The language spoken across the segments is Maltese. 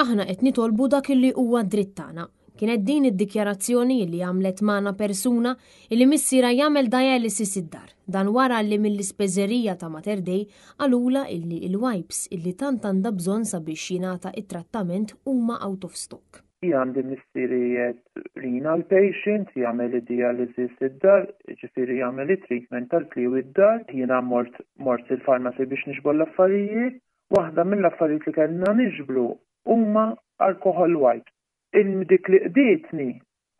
Aħna qed nitolbu dak li huwa dritt tagħna. Kienet din id-dikjarazzjoni li għamlet magħna persuna li missiera jagħmel dialysis id-dar. Dan wara li mill-ispeżerija ta' Mater Dei għalula illi il-wipes illi tant għandha bżonn sabiex jingħata it-trattament huma out of stock. Hi għandi missieri jgħid rina l-patient jagħmel id-dialysis id-dar, ġifieri jagħmel it-treatment tal-kliewi id-dar. Jiena mort mort il-farmasi biex nixbol l-affarijiet Waħda mill-affarijiet li kellna niġbru huma alcohol wipes. Il-mdik li qdietni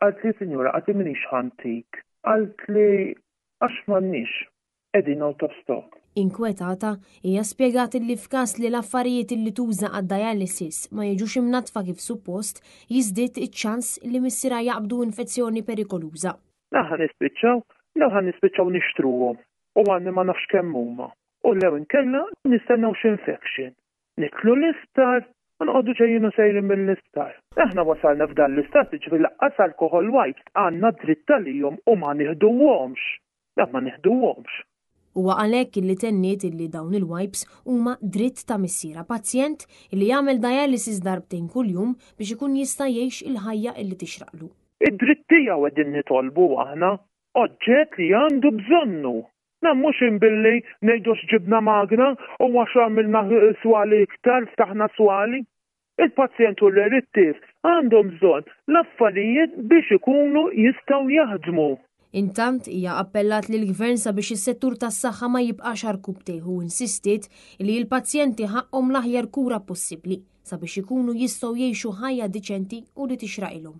qaltli, Sinjura, agħti m'iniex ħa ntik. Qaltli, Għax m'għandniex. Qegħdin out of stock. Inkwetata, hija spjegat li f'każ li l-affarijiet li tuża għad-dialysis ma jiġux imnaddfa kif suppost, jiżdied iċ-ċans li missierha jaqbdu infezzjoni perikoluża. La ħa nispiċċaw, la ħa nispiċċaw nixtruhom, u għandni ma nafx kemm huma. U lew inkella nistennew x'infection. Nidħlu l-isptar u noqogħdu ġejjin u sejrin mill-isptar. Aħna wasalna f'dan l-istat jiġifieri lanqas alcohol wipes għandna dritt għalihom u ma nieħduhomx. Le ma nieħduhomx. Huwa għalhekk illi tenniet illi dawn il-wipes huma dritt ta' missierha pazjent illi jagħmel dialysis darbtejn kuljum biex ikun jista' jgħix il-ħajja illi tixraqlu. Id-dritt tiegħu qegħdin nitolbu aħna. Oġġett li għandu bżonnu. Aħna mhux in billi ngħidu x'ġibna magna u għax għamilna swali iktar ftaħna swali. Il-pazjent u l-erittiv għandhom bżonn l-affarijiet biex ikunu jistgħu jaħdmu. Intant, hija appellat lill-Gvern sabiex is-settur tas-saħħa ma jibqax għar kubtejh u insistiet li l-pazjenti ħaqqhom l-aħjar kura possibbli sabiex ikunu jistgħu jgħixu ħajja diċenti u li tixraqilhom.